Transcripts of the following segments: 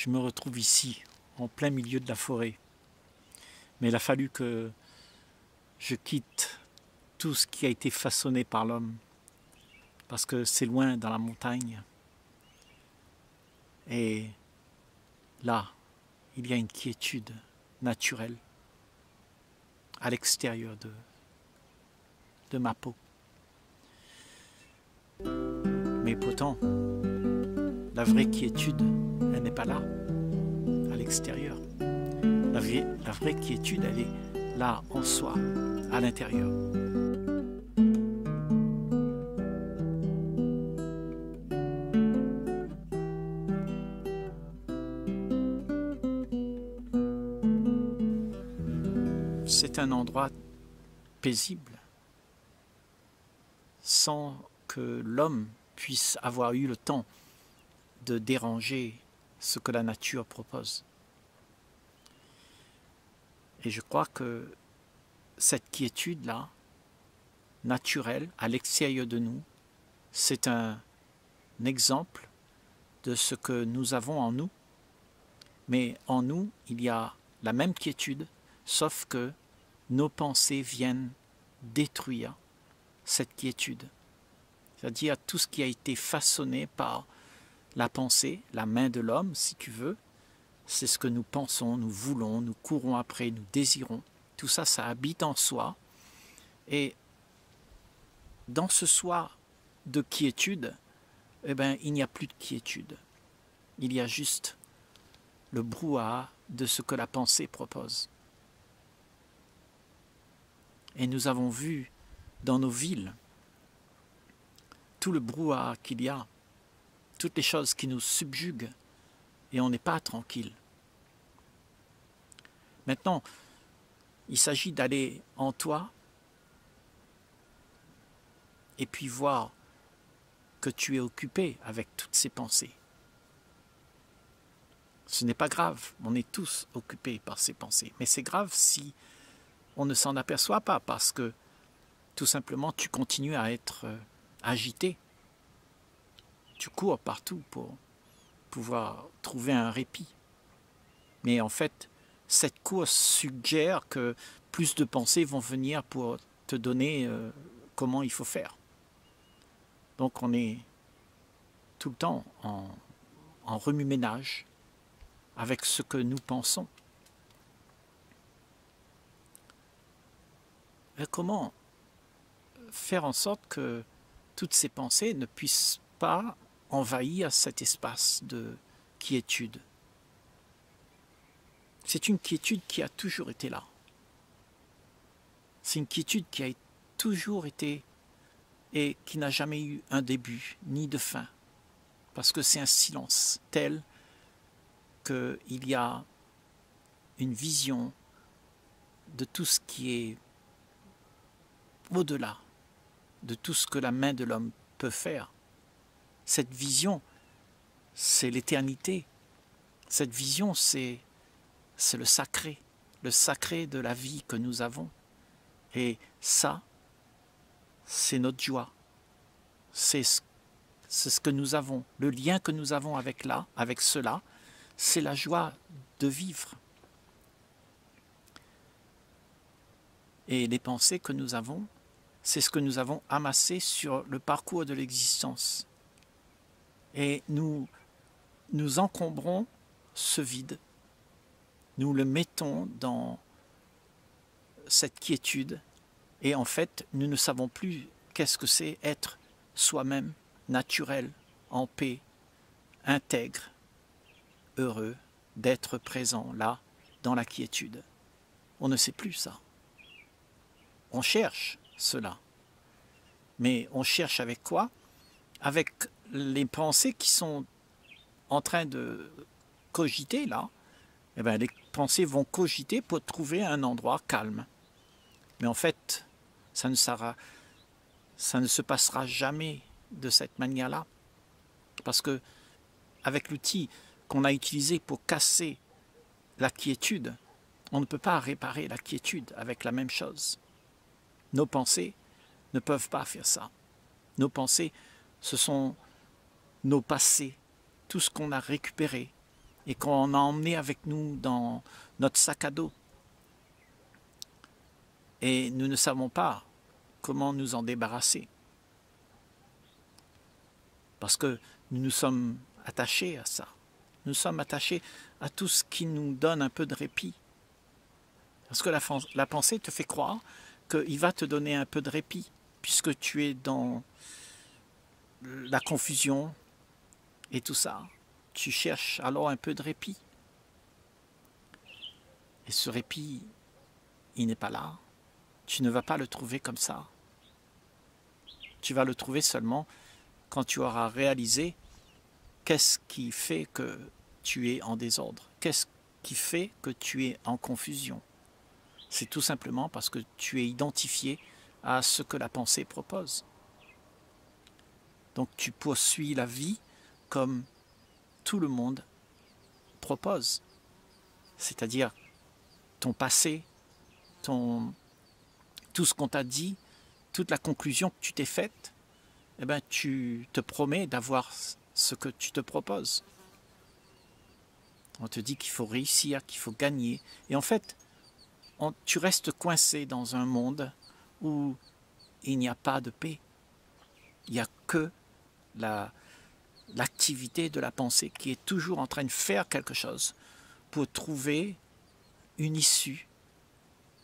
je me retrouve ici, en plein milieu de la forêt. Mais il a fallu que je quitte tout ce qui a été façonné par l'homme, parce que c'est loin dans la montagne. Et là, il y a une quiétude naturelle à l'extérieur de, ma peau. Mais pourtant, la vraie quiétude, elle n'est pas là, à l'extérieur. La vraie, la vraie quiétude, elle est là en soi, à l'intérieur. C'est un endroit paisible, sans que l'homme puisse avoir eu le temps de déranger ce que la nature propose. Et je crois que cette quiétude-là, naturelle, à l'extérieur de nous, c'est un exemple de ce que nous avons en nous. Mais en nous, il y a la même quiétude, sauf que nos pensées viennent détruire cette quiétude. C'est-à-dire tout ce qui a été façonné par la pensée, la main de l'homme, si tu veux, c'est ce que nous pensons, nous voulons, nous courons après, nous désirons. Tout ça, ça habite en soi. Et dans ce soi de quiétude, eh ben, il n'y a plus de quiétude. Il y a juste le brouhaha de ce que la pensée propose. Et nous avons vu dans nos villes tout le brouhaha qu'il y a, toutes les choses qui nous subjuguent, et on n'est pas tranquille. Maintenant, il s'agit d'aller en toi et puis voir que tu es occupé avec toutes ces pensées. Ce n'est pas grave, on est tous occupés par ces pensées, mais c'est grave si on ne s'en aperçoit pas parce que tout simplement tu continues à être euh, agité. Tu cours partout pour pouvoir trouver un répit. Mais en fait, cette course suggère que plus de pensées vont venir pour te donner euh, comment il faut faire. Donc on est tout le temps en, en remue-ménage avec ce que nous pensons. comment faire en sorte que toutes ces pensées ne puissent pas envahir cet espace de quiétude. C'est une quiétude qui a toujours été là. C'est une quiétude qui a toujours été et qui n'a jamais eu un début ni de fin. Parce que c'est un silence tel qu'il y a une vision de tout ce qui est au-delà de tout ce que la main de l'homme peut faire. Cette vision, c'est l'éternité. Cette vision, c'est le sacré, le sacré de la vie que nous avons. Et ça, c'est notre joie. C'est ce, ce que nous avons. Le lien que nous avons avec là, avec cela, c'est la joie de vivre. Et les pensées que nous avons, c'est ce que nous avons amassé sur le parcours de l'existence. Et nous, nous encombrons ce vide, nous le mettons dans cette quiétude, et en fait, nous ne savons plus qu'est-ce que c'est être soi-même, naturel, en paix, intègre, heureux, d'être présent là, dans la quiétude. On ne sait plus ça. On cherche, cela. Mais on cherche avec quoi? Avec les pensées qui sont en train de cogiter là. Eh bien, les pensées vont cogiter pour trouver un endroit calme. Mais en fait, ça ne, sera, ça ne se passera jamais de cette manière-là. Parce que avec l'outil qu'on a utilisé pour casser la quiétude, on ne peut pas réparer la quiétude avec la même chose. Nos pensées ne peuvent pas faire ça. Nos pensées, ce sont nos passés, tout ce qu'on a récupéré et qu'on a emmené avec nous dans notre sac à dos. Et nous ne savons pas comment nous en débarrasser. Parce que nous nous sommes attachés à ça. Nous sommes attachés à tout ce qui nous donne un peu de répit. Parce que la, pensée te fait croire qu'il va te donner un peu de répit, puisque tu es dans la confusion et tout ça. Tu cherches alors un peu de répit. Et ce répit, il n'est pas là. Tu ne vas pas le trouver comme ça. Tu vas le trouver seulement quand tu auras réalisé qu'est-ce qui fait que tu es en désordre, qu'est-ce qui fait que tu es en confusion. C'est tout simplement parce que tu es identifié à ce que la pensée propose. Donc tu poursuis la vie comme tout le monde propose, c'est-à-dire ton passé, tout ce qu'on t'a dit, toute la conclusion que tu t'es faite, eh ben, tu te promets d'avoir ce que tu te proposes. On te dit qu'il faut réussir, qu'il faut gagner. Et en fait, tu restes coincé dans un monde où il n'y a pas de paix. Il n'y a que l'activité de la pensée qui est toujours en train de faire quelque chose pour trouver une issue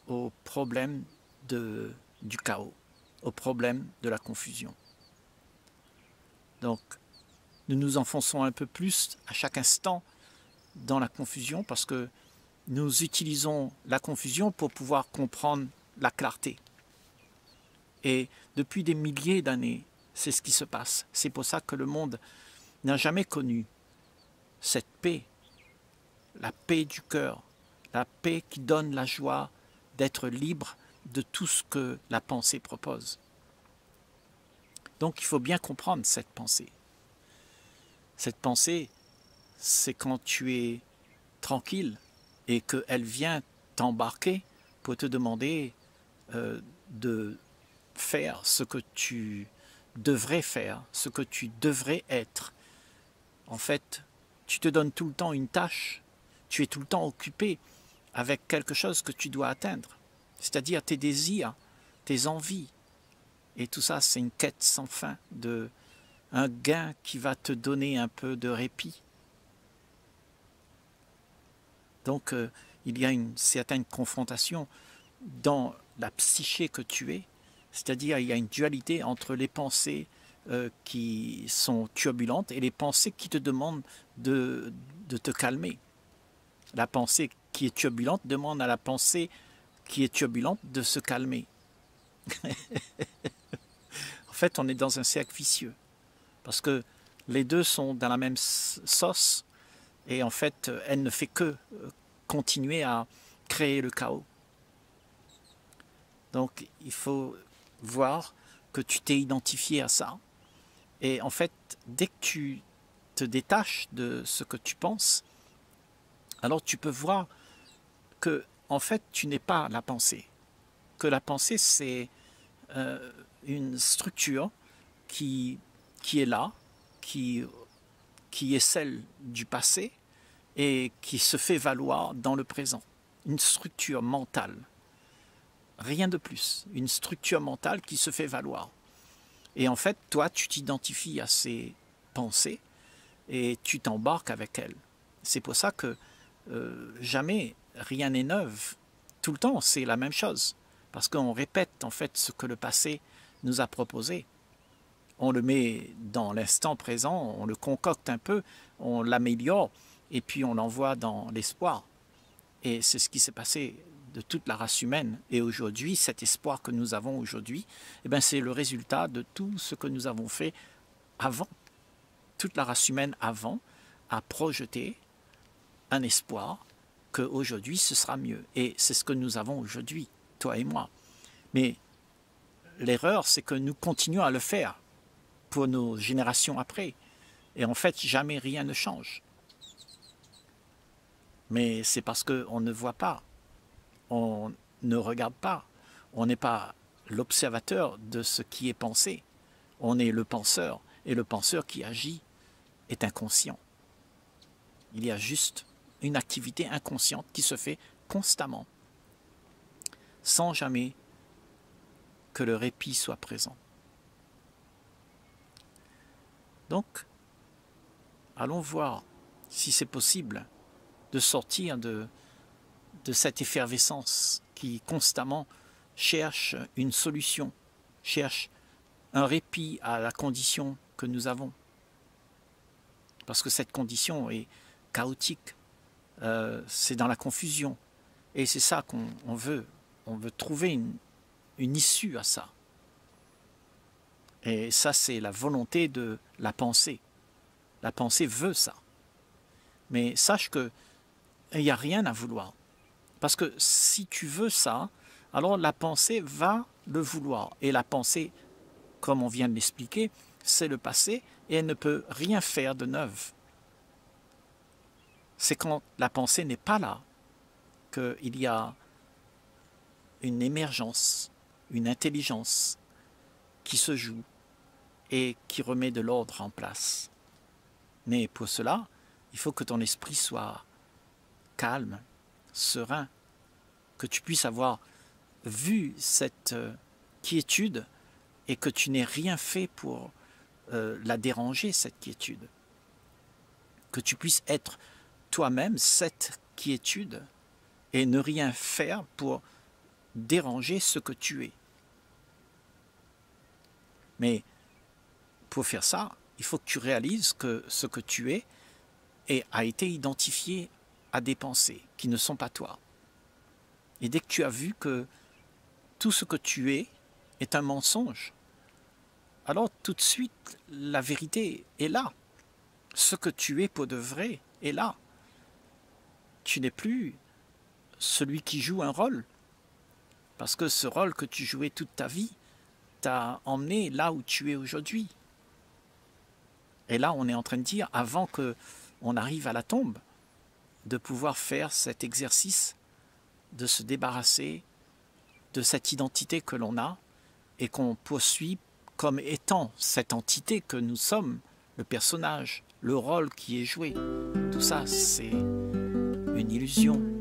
au problème du chaos, au problème de la confusion. Donc, nous nous enfonçons un peu plus à chaque instant dans la confusion parce que nous utilisons la confusion pour pouvoir comprendre la clarté. Et depuis des milliers d'années, c'est ce qui se passe. C'est pour ça que le monde n'a jamais connu cette paix, la paix du cœur, la paix qui donne la joie d'être libre de tout ce que la pensée propose. Donc il faut bien comprendre cette pensée. Cette pensée, c'est quand tu es tranquille et qu'elle vient t'embarquer pour te demander euh, de faire ce que tu devrais faire, ce que tu devrais être. En fait, tu te donnes tout le temps une tâche, tu es tout le temps occupé avec quelque chose que tu dois atteindre, c'est-à-dire tes désirs, tes envies. Et tout ça, c'est une quête sans fin de un gain qui va te donner un peu de répit. Donc, euh, il y a une certaine confrontation dans la psyché que tu es, c'est-à-dire il y a une dualité entre les pensées euh, qui sont turbulentes et les pensées qui te demandent de, de te calmer. La pensée qui est turbulente demande à la pensée qui est turbulente de se calmer. en fait, on est dans un cercle vicieux parce que les deux sont dans la même sauce et en fait, elle ne fait que euh, continuer à créer le chaos. Donc, il faut voir que tu t'es identifié à ça. Et en fait, dès que tu te détaches de ce que tu penses, alors tu peux voir que, en fait, tu n'es pas la pensée. Que la pensée, c'est euh, une structure qui, qui est là, qui qui est celle du passé et qui se fait valoir dans le présent. Une structure mentale. Rien de plus. Une structure mentale qui se fait valoir. Et en fait, toi, tu t'identifies à ces pensées et tu t'embarques avec elles. C'est pour ça que euh, jamais rien n'est neuf. Tout le temps, c'est la même chose. Parce qu'on répète en fait ce que le passé nous a proposé on le met dans l'instant présent, on le concocte un peu, on l'améliore, et puis on l'envoie dans l'espoir. Et c'est ce qui s'est passé de toute la race humaine. Et aujourd'hui, cet espoir que nous avons aujourd'hui, eh ben, c'est le résultat de tout ce que nous avons fait avant. Toute la race humaine avant a projeté un espoir qu'aujourd'hui ce sera mieux. Et c'est ce que nous avons aujourd'hui, toi et moi. Mais l'erreur, c'est que nous continuons à le faire pour nos générations après. Et en fait, jamais rien ne change. Mais c'est parce qu'on ne voit pas, on ne regarde pas, on n'est pas l'observateur de ce qui est pensé, on est le penseur, et le penseur qui agit est inconscient. Il y a juste une activité inconsciente qui se fait constamment, sans jamais que le répit soit présent. Donc, allons voir si c'est possible de sortir de, de cette effervescence qui constamment cherche une solution, cherche un répit à la condition que nous avons. Parce que cette condition est chaotique, euh, c'est dans la confusion. Et c'est ça qu'on veut. On veut trouver une, une issue à ça. Et ça, c'est la volonté de la pensée. La pensée veut ça. Mais sache que il n'y a rien à vouloir. Parce que si tu veux ça, alors la pensée va le vouloir. Et la pensée, comme on vient de l'expliquer, c'est le passé et elle ne peut rien faire de neuf. C'est quand la pensée n'est pas là qu'il y a une émergence, une intelligence qui se joue et qui remet de l'ordre en place. Mais pour cela, il faut que ton esprit soit calme, serein, que tu puisses avoir vu cette euh, quiétude et que tu n'aies rien fait pour euh, la déranger, cette quiétude. Que tu puisses être toi-même cette quiétude et ne rien faire pour déranger ce que tu es. Mais pour faire ça, il faut que tu réalises que ce que tu es a été identifié à des pensées qui ne sont pas toi. Et dès que tu as vu que tout ce que tu es est un mensonge, alors tout de suite la vérité est là. Ce que tu es pour de vrai est là. Tu n'es plus celui qui joue un rôle. Parce que ce rôle que tu jouais toute ta vie t'a emmené là où tu es aujourd'hui. Et là, on est en train de dire, avant que on arrive à la tombe, de pouvoir faire cet exercice, de se débarrasser de cette identité que l'on a et qu'on poursuit comme étant cette entité que nous sommes, le personnage, le rôle qui est joué. Tout ça, c'est une illusion.